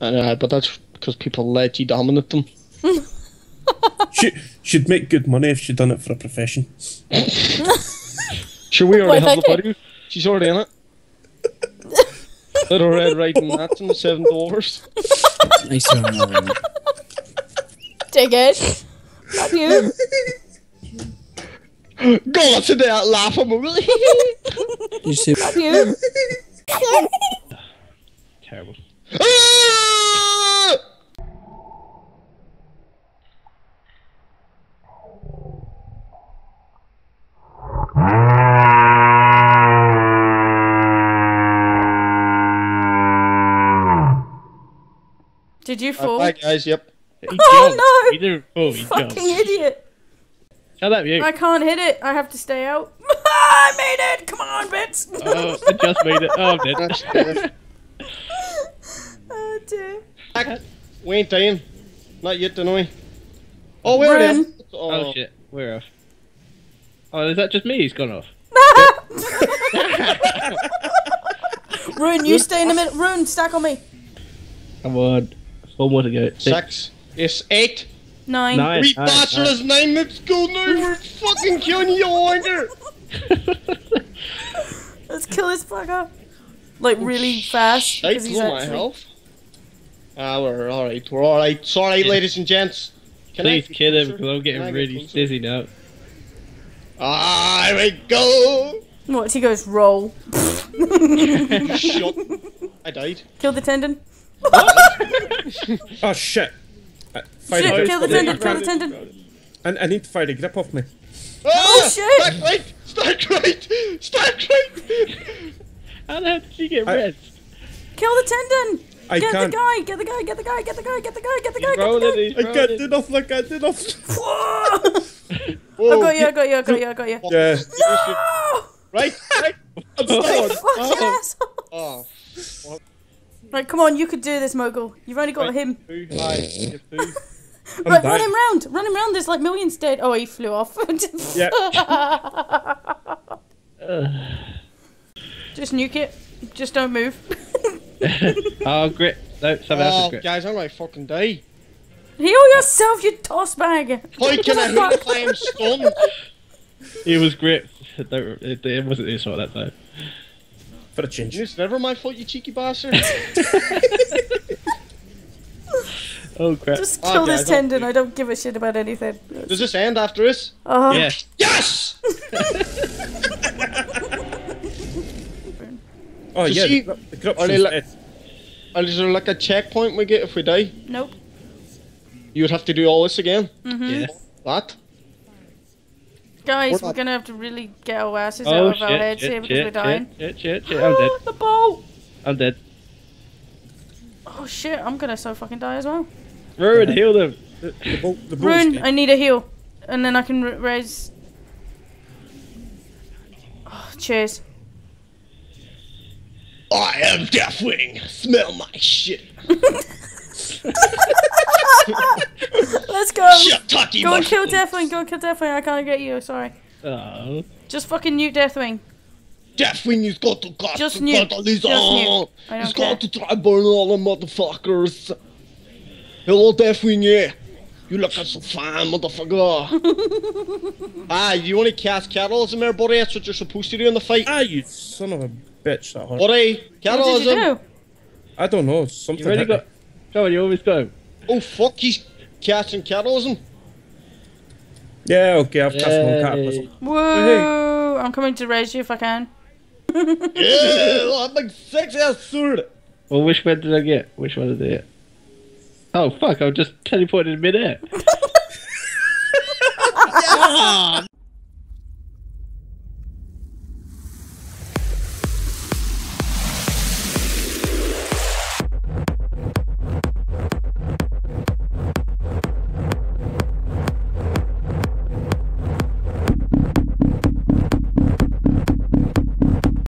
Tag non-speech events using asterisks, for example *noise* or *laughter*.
I know, uh, but that's because people let you dominate them. *laughs* she, she'd make good money if she'd done it for a profession. Sure, we already have the thank video. She's already in it. Little Red Riding That's in the Seven Dwarfs. Nice one, Lauren. Dig it. Not you. Go on to that laugh at me. You see, Not you. *laughs* Terrible. Did you fall? Bye guys, yep. He *laughs* Oh, jumped. no! He didn't fall, he Fucking jumped. idiot. Shut up, you. I can't hit it. I have to stay out. *laughs* I made it. Come on, bits. Oh, I just made it. Oh, I'm dead. That's oh dear. Back. We ain't dying. Not yet, don't we? Oh, we're there. Run. Oh, oh shit, we're off. Oh, is that just me? He's gone off. *laughs* Rune, you stay in the middle. Rune, stack on me. Come on. Four more to go. Six. Six. Yes, eight. Nine. Nine. We nine, bastard nine. is nine. Let's go now. We're *laughs* fucking killing you, Wanger. *laughs* Let's kill this fucker. Like really fast. I 'cause he's blew my actually- health. Ah, we're alright. We're alright. Sorry, ladies and gents. Can Please get kill him because I'm getting get really closer? dizzy now. Ah, here we go. What? He goes roll. *laughs* Shut. I died. Kill the tendon. *laughs* Oh shit! Uh, fire Shit, kill the tendon. Kill the tendon. I, I need to fire the grip off me. Ah, shit. Stack right. Stack right. Stack right. How the hell did you get I- red? Kill the tendon. I Get can't. the guy. Get the guy. Get the guy. Get the guy. Get the guy. Get the guy. He's Get rolling, the he's I can't do rolling. nothing. I can't do nothing. guy. I Whoa. got you. I got you. I got you. I got you. Yeah. No! Right. Right. I'm stuck. Fucking asshole. Oh. Right, come on. You could do this, Mogul. You've only got Right. him. Poo, hi, poo. Right, run him round. Run him round. There's like millions dead. Oh, he flew off. *laughs* Yeah. *laughs* Just nuke it. Just don't move. *laughs* Oh, grit. No, someone else's Oh, grit. guys, I'm gonna fucking die. Heal yourself, you toss bag. How can I heal if I am stunned? It was grit. Don't, it, it wasn't his fault that time. For a change. It's never my fault, you cheeky bastard. *laughs* Oh crap. Just Oh, kill guys, this I'll- tendon. I don't give a shit about anything. Does this end after this? Uh, Yeah. Yes! *laughs* Oh So yeah. see- the, the grip are they is like- dead. There like a checkpoint we get if we die? Nope. You would have to do all this again? Yeah. That? Guys, What we're gonna have to really get our asses Oh out of our shit, heads here shit, because we're shit, dying. shit, shit, shit, I'm dead. *gasps* the bolt! I'm dead. Oh shit, I'm gonna so fucking die as well. Rune, heal them. The, the bull, the bull's Rune, dead. I need a heal. And then I can raise. Oh, cheers. I am Deathwing! Smell my shit! *laughs* *laughs* *laughs* Let's go! Shit, Tucky Go and kill mushroom. Deathwing, go and kill Deathwing, I can't get you, sorry. Oh. Just fucking nuke Deathwing. Deathwing has got to cut Just to nuke. cut all these Just nuke. out. I He's don't care. got to try burn all the motherfuckers. Hello, Deathwing, yeah. You looking so fine, motherfucker. *laughs* ah, you only cast Cataclysm there, buddy? That's what you're supposed to do in the fight. Ah, you son of a bitch! That hurt. Buddy, What did you do? I don't know. Something. You already hit me. Come on, you always go. Oh, fuck, he's casting Cataclysm. Yeah. Okay. I've cast one Yay. Whoa! Woo! I'm coming to raise you if I can. *laughs* yeah, I'm like sexy ass sword. Well, which one did I get? Which one did I get? Oh fuck! I'm just teleported in midair. *laughs* Ah,